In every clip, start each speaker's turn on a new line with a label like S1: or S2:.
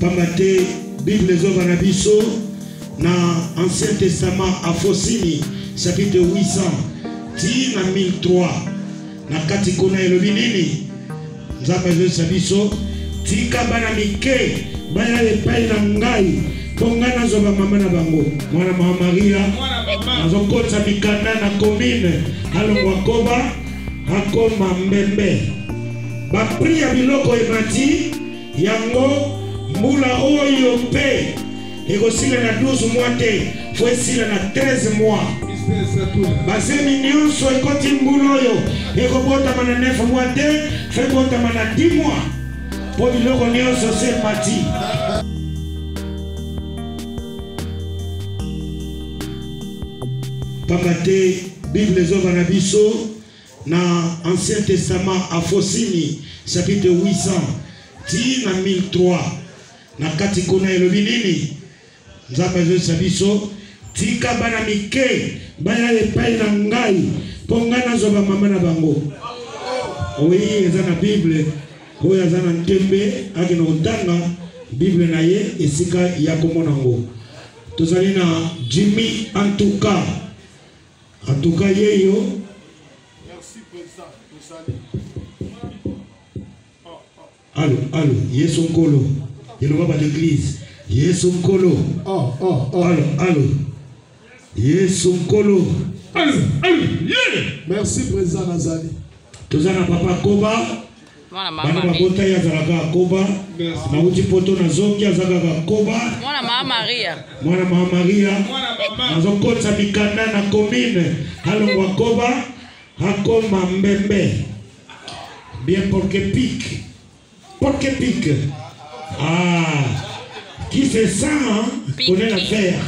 S1: pamba te bible ezoba na biso na ancien testament afosini chapitre 800 ti na 1003 na kati kuna elobi nini nzambe azoyesa biso tika bana mike baya epai na ngai mpo ngai nazwa bamama na bango mwana mama maria azokotisa mikanda na komine alongwa koba akoma mbembe bapri ya biloko emati Yango mbula oyo mpe ekosila na 12 mois te, fo esila na 13 mois. bazemi nyonso ekoti mbula oyo ekobotama na 9 mwa te fe ekotama na 10 mwa mpo biloko nyonso se mati pamba te bible ezoba na biso Na Ancien Testament Afosini chapitre 800 ti na 1003 na kati kuna elobi nini? Nzambe azongisa biso, tika bana mike baya epai na ngai mpo ngai nazwa bamama na bango. Oyi eza na Bible, oyo aza na ntembe akende kotanga Bible na ye esika ya komona yango. Tozali na Jimmy Antuka. En tout cas, Yeyo. Merci, Président. Allô, allô, Yesu Nkolo. Yeloba ba l'église. Yesu Nkolo.
S2: Oh, oh, oh.
S1: Allô, allô. Yesu Nkolo.
S2: Allô, allô, yeah. Merci, Président Nazali.
S1: Tozana Papa Koba.
S3: Mwana mama Marie.
S1: Bota ya zalaka koba. Na uti poto na zongi azalaka koba.
S3: Mwana mama Maria.
S1: Mwana mama Maria. Nazo kotsa mikanda na commune. Halo wa koba. Hakoma mbembe. Bien porke pique. Porke pique. Ah. Qui fait ça, hein, connaît l'affaire.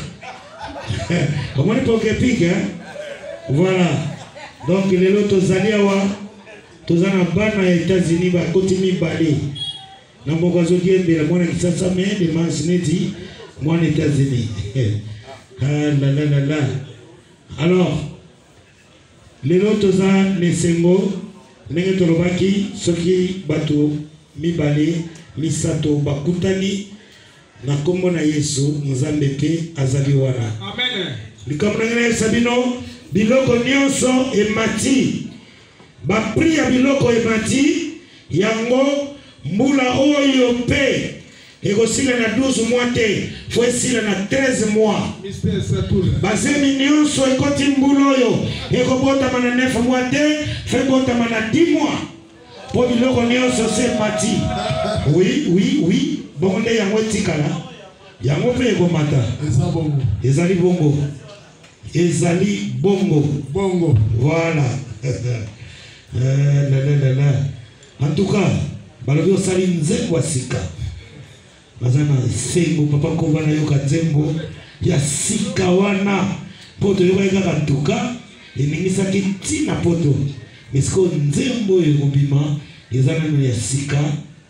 S1: Comment porke pique, hein? Voilà. Donc, les lotos aliawa. toza na bana ya etats-unis bakoti mibale na moko azodiembela mwana kisasa me demanche neti mwana etats-unis lalalala ah, alors lelo toza na esengo ndenge tolobaki soki bato mibale misato bakutani na nkombo na yesu nzambe mpe azali wana likambo na ngai nayesa bino biloko nyonso emati Ba prix ya biloko emati, yango mbula oyo mpe ekosila na 12 mois te, faut esila na 13
S2: mois.
S1: Bazemi nyonso ekoti mbula oyo ekobotama na 9 mois te, faut ebotama na 10 mois mpo biloko nyonso se emati. Oui, oui, oui, bongo nde yango etikala, yango mpe ekomata, ezali bongo. ezali bongo
S2: bongo
S1: voilà lalalala eh, en tout cas balobi osali nzembo ya sika baza na esengo papa koba nayoka nzembo ya sika wana mpo toyokaki kaka ntuka eningisaki ntina poto esiko nzembo oyo ekobima eza nano ya sika